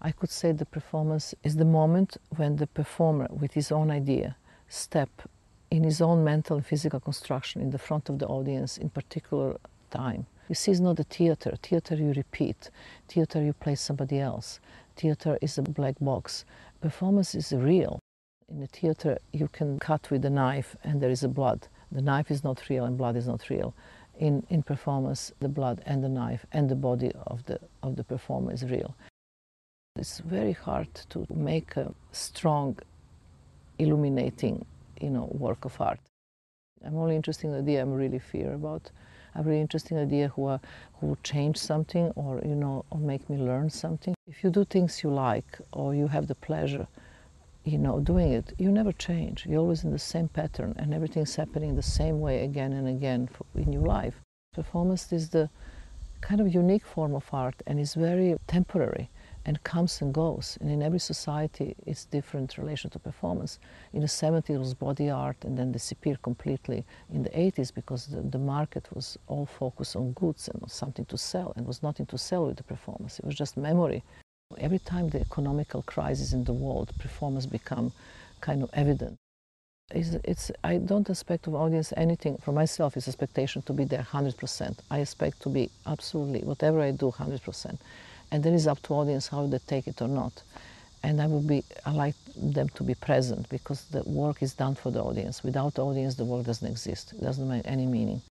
I could say the performance is the moment when the performer, with his own idea, step in his own mental and physical construction in the front of the audience in particular time. This is not a theater. Theater you repeat. Theater you play somebody else. Theater is a black box. Performance is real. In the theater, you can cut with a knife and there is a blood. The knife is not real and blood is not real. In, in performance, the blood and the knife and the body of the, of the performer is real. It's very hard to make a strong, illuminating, you know, work of art. I'm only interested in the idea I'm really fear about. A really interesting idea who are, who change something or you know or make me learn something. If you do things you like or you have the pleasure, you know, doing it, you never change. You're always in the same pattern and everything's happening the same way again and again in your life. Performance is the kind of unique form of art and is very temporary and comes and goes. And in every society, it's different relation to performance. In the 70s, it was body art and then disappeared completely in the 80s because the, the market was all focused on goods and on something to sell and was nothing to sell with the performance. It was just memory. Every time the economical crisis in the world, performance become kind of evident. It's, it's, I don't expect of audience anything For myself it's expectation to be there 100%. I expect to be absolutely, whatever I do, 100% and then it's up to audience how they take it or not. And I would be, I like them to be present because the work is done for the audience. Without audience, the work doesn't exist. It doesn't make any meaning.